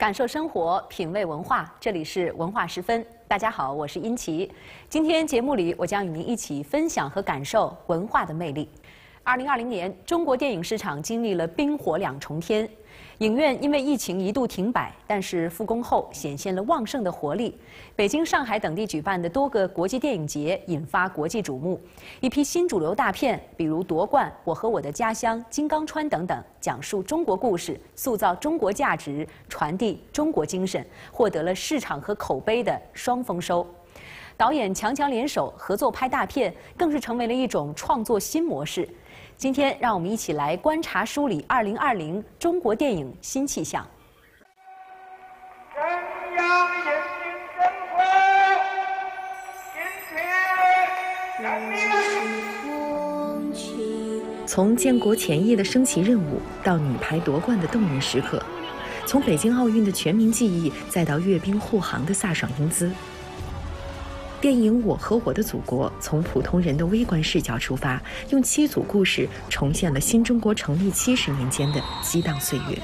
感受生活，品味文化，这里是文化十分。大家好，我是殷琪。今天节目里，我将与您一起分享和感受文化的魅力。二零二零年，中国电影市场经历了冰火两重天。影院因为疫情一度停摆，但是复工后显现了旺盛的活力。北京、上海等地举办的多个国际电影节引发国际瞩目，一批新主流大片，比如《夺冠》《我和我的家乡》《金刚川》等等，讲述中国故事，塑造中国价值，传递中国精神，获得了市场和口碑的双丰收。导演强强联手合作拍大片，更是成为了一种创作新模式。今天，让我们一起来观察梳理二零二零中国电影新气象。从建国前夜的升旗任务，到女排夺冠的动人时刻；从北京奥运的全民记忆，再到阅兵护航的飒爽英姿。电影《我和我的祖国》从普通人的微观视角出发，用七组故事重现了新中国成立七十年间的激荡岁月。《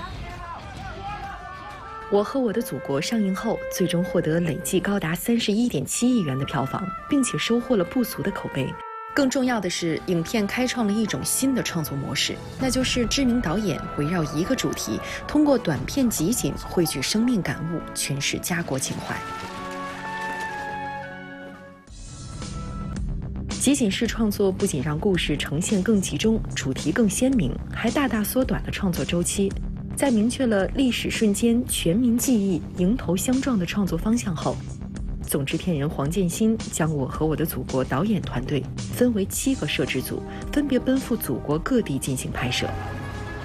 我和我的祖国》上映后，最终获得累计高达三十一点七亿元的票房，并且收获了不俗的口碑。更重要的是，影片开创了一种新的创作模式，那就是知名导演围绕一个主题，通过短片集锦汇聚生命感悟，诠释家国情怀。集锦式创作不仅让故事呈现更集中、主题更鲜明，还大大缩短了创作周期。在明确了历史瞬间、全民记忆迎头相撞的创作方向后，总制片人黄建新将我和我的祖国导演团队分为七个摄制组，分别奔赴祖国各地进行拍摄。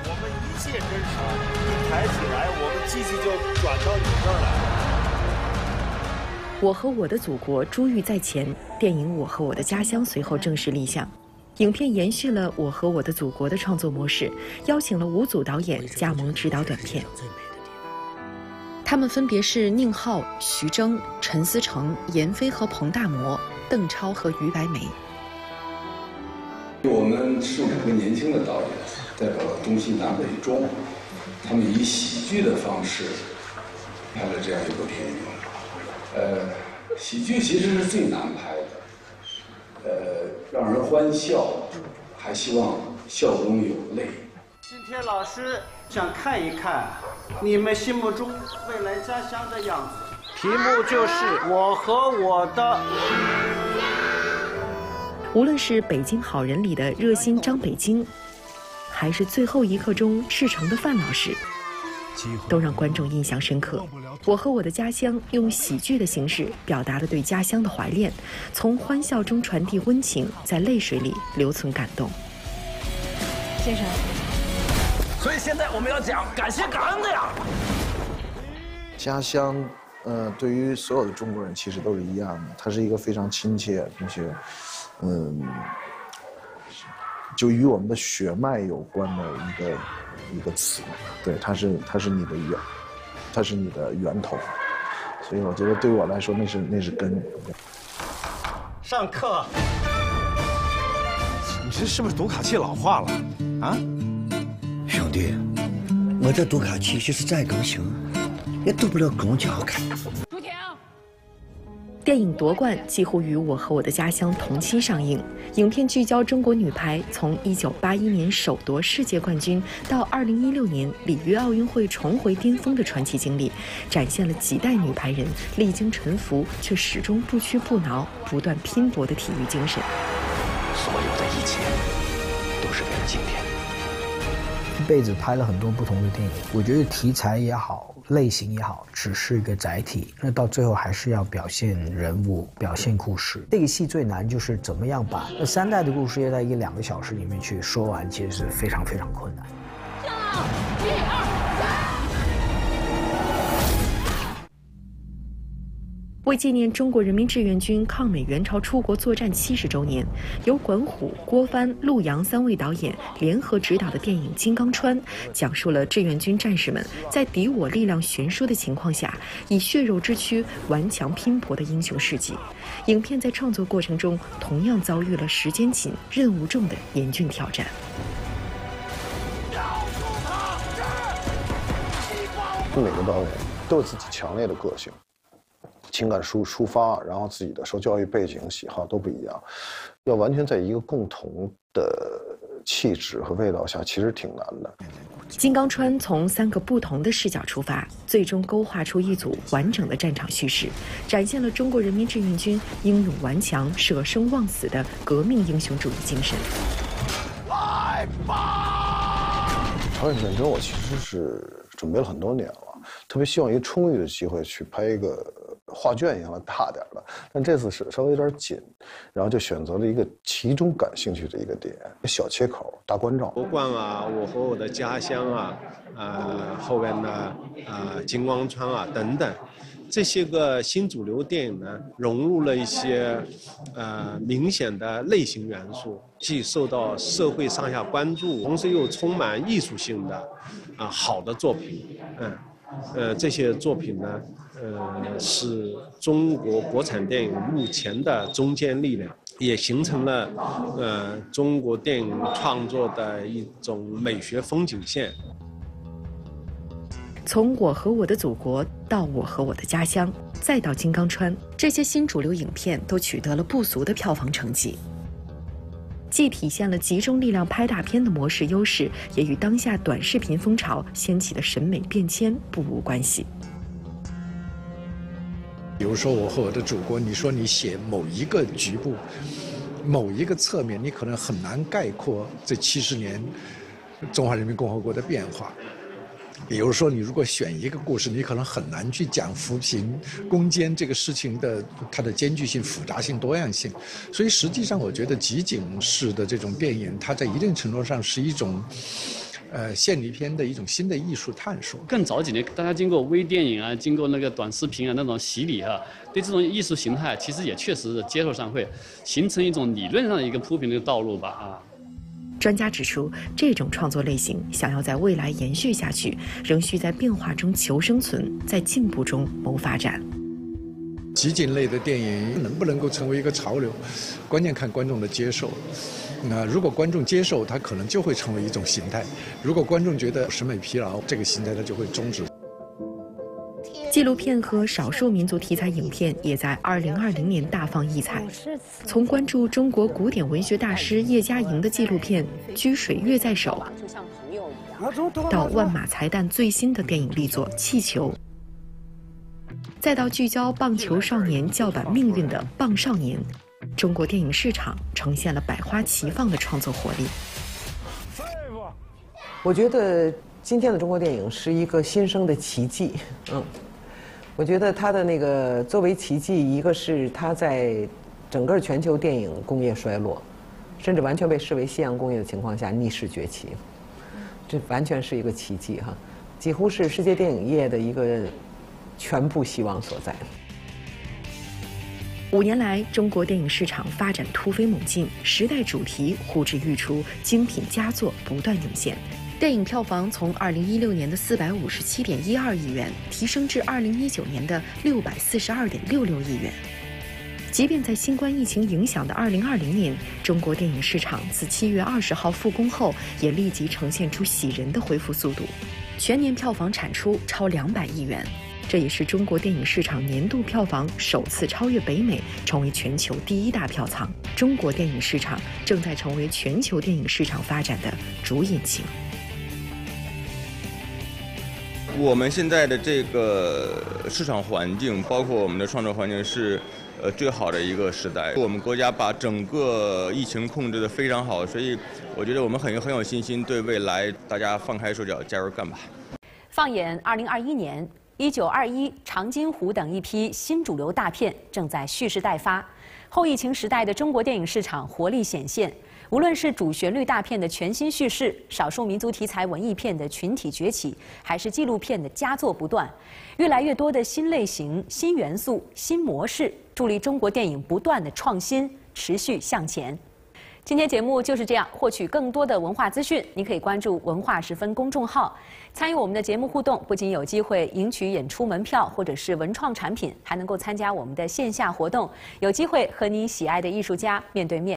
我们一切真实，一抬起来，我们机器就转到你这儿来了。我和我的祖国，珠玉在前。电影《我和我的家乡》随后正式立项。影片延续了《我和我的祖国》的创作模式，邀请了五组导演加盟指导短片。他们分别是宁浩、徐峥、陈思诚、闫飞和彭大魔、邓超和于白眉。我们是两个年轻的导演，代表了东西南北中，他们以喜剧的方式拍了这样一部电影。呃，喜剧其实是最难拍的，欢笑，还希望笑中有泪。今天老师想看一看你们心目中未来家乡的样子，题目就是我和我的。无论是《北京好人》里的热心张北京，还是《最后一刻》中赤诚的范老师。都让观众印象深刻。我和我的家乡用喜剧的形式表达了对家乡的怀恋，从欢笑中传递温情，在泪水里留存感动。先生，所以现在我们要讲感谢感恩的呀。家乡，呃，对于所有的中国人其实都是一样的，它是一个非常亲切，并且，嗯，就与我们的血脉有关的一个。一个词，对，它是它是你的源，它是你的源头，所以我觉得对我来说那是那是根。上课，你这是不是读卡器老化了？啊，兄弟，我这读卡器就是再更新，也读不了公交卡。电影夺冠几乎与我和我的家乡同期上映。影片聚焦中国女排从1981年首夺世界冠军到2016年里约奥运会重回巅峰的传奇经历，展现了几代女排人历经沉浮却始终不屈不挠、不断拼搏的体育精神。所有的一切都是为了今天。一辈子拍了很多不同的电影，我觉得题材也好。类型也好，只是一个载体，那到最后还是要表现人物、表现故事。这个戏最难就是怎么样把那三代的故事要在一两个小时里面去说完，其实是非常非常困难。为纪念中国人民志愿军抗美援朝出国作战七十周年，由管虎、郭帆、陆洋三位导演联合执导的电影《金刚川》，讲述了志愿军战士们在敌我力量悬殊的情况下，以血肉之躯顽强拼搏的英雄事迹。影片在创作过程中同样遭遇了时间紧、任务重的严峻挑战。每个导演都有自己强烈的个性，情感抒抒发，然后自己的受教育背景、喜好都不一样，要完全在一个共同的气质和味道下，其实挺难的。金刚川从三个不同的视角出发，最终勾画出一组完整的战场叙事，展现了中国人民志愿军英勇顽强、舍生忘死的革命英雄主义精神。来吧！朝鲜战争我其实是准备了很多年了，特别希望一个充裕的机会去拍一个。画卷一样的大点的，但这次是稍微有点紧，然后就选择了一个其中感兴趣的一个点，小切口大关照。国冠啊，我和我的家乡啊，呃，后边的啊金光川啊等等，这些个新主流电影呢，融入了一些呃明显的类型元素，既受到社会上下关注，同时又充满艺术性的啊好的作品，嗯，呃这些作品呢。呃，是中国国产电影目前的中坚力量，也形成了呃中国电影创作的一种美学风景线。从我和我的祖国到我和我的家乡，再到金刚川，这些新主流影片都取得了不俗的票房成绩，既体现了集中力量拍大片的模式优势，也与当下短视频风潮掀起的审美变迁不无关系。比如说，我和我的祖国，你说你写某一个局部、某一个侧面，你可能很难概括这七十年中华人民共和国的变化。比如说，你如果选一个故事，你可能很难去讲扶贫攻坚这个事情的它的艰巨性、复杂性、多样性。所以，实际上，我觉得集锦式的这种电影，它在一定程度上是一种。呃，献礼片的一种新的艺术探索。更早几年，大家经过微电影啊，经过那个短视频啊那种洗礼啊，对这种艺术形态，其实也确实是接受上会形成一种理论上的一个铺平的道路吧啊。专家指出，这种创作类型想要在未来延续下去，仍需在变化中求生存，在进步中谋发展。集锦类的电影能不能够成为一个潮流，关键看观众的接受。那如果观众接受，它可能就会成为一种形态；如果观众觉得审美疲劳，这个形态它就会终止。纪录片和少数民族题材影片也在2020年大放异彩。从关注中国古典文学大师叶嘉莹的纪录片《居水月在手》，到万马才旦最新的电影力作《气球》，再到聚焦棒球少年叫板命运的《棒少年》。中国电影市场呈现了百花齐放的创作活力。我觉得今天的中国电影是一个新生的奇迹。嗯，我觉得它的那个作为奇迹，一个是它在整个全球电影工业衰落，甚至完全被视为夕阳工业的情况下逆势崛起，这完全是一个奇迹哈，几乎是世界电影业的一个全部希望所在。五年来，中国电影市场发展突飞猛进，时代主题呼之欲出，精品佳作不断涌现。电影票房从二零一六年的四百五十七点一二亿元提升至二零一九年的六百四十二点六六亿元。即便在新冠疫情影响的二零二零年，中国电影市场自七月二十号复工后，也立即呈现出喜人的恢复速度，全年票房产出超两百亿元。这也是中国电影市场年度票房首次超越北美，成为全球第一大票仓。中国电影市场正在成为全球电影市场发展的主引擎。我们现在的这个市场环境，包括我们的创作环境，是呃最好的一个时代。我们国家把整个疫情控制的非常好，所以我觉得我们很很有信心，对未来大家放开手脚，加油干吧。放眼二零二一年。一九二一、长津湖等一批新主流大片正在蓄势待发，后疫情时代的中国电影市场活力显现。无论是主旋律大片的全新叙事，少数民族题材文艺片的群体崛起，还是纪录片的佳作不断，越来越多的新类型、新元素、新模式，助力中国电影不断的创新，持续向前。今天节目就是这样。获取更多的文化资讯，您可以关注“文化十分”公众号，参与我们的节目互动。不仅有机会赢取演出门票或者是文创产品，还能够参加我们的线下活动，有机会和您喜爱的艺术家面对面。